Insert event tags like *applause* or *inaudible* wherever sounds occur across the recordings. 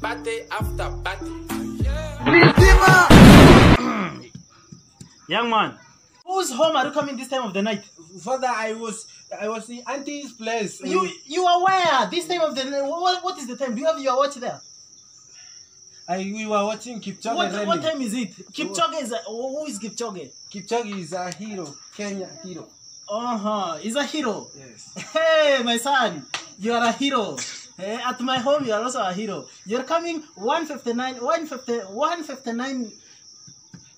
Party after party. Young man, whose home are you coming this time of the night? Father, I was I was in auntie's place. You you are where this time of the night? What, what is the time? Do you have your watch there? I we were watching Kipchoge What, running. what time is it? Kipchoge is a, who is Kipchoge? Kipchoge is a hero, Kenya hero. Uh huh. He's a hero. Yes. Hey, my son, you are a hero. Eh, at my home, you are also a hero. You're coming 159, 150, 159.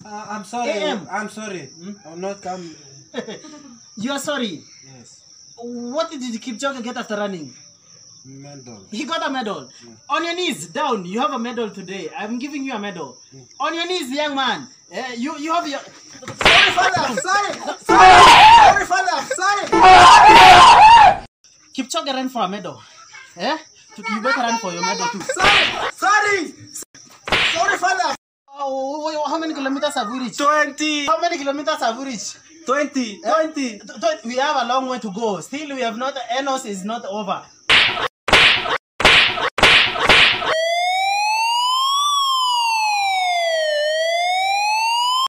Uh, I'm sorry. AM. I'm sorry. Hmm? I'll not come. *laughs* you are sorry. Yes. What did Kipchoge get after running? Medal. He got a medal. On your knees, down. You have a medal today. I'm giving you a medal. On your knees, young man. Eh, you you have your. *laughs* Sorry, father. *laughs* Sorry. Sorry. Sorry. Ran for a medal. Eh? You better run for your medal too. Sorry. Sorry. Sorry, father. Oh, how many kilometers have we reached? 20! How many kilometers have we reached? 20! 20! Th- th- We have a long way to go. Still, we have not. Enos is not over.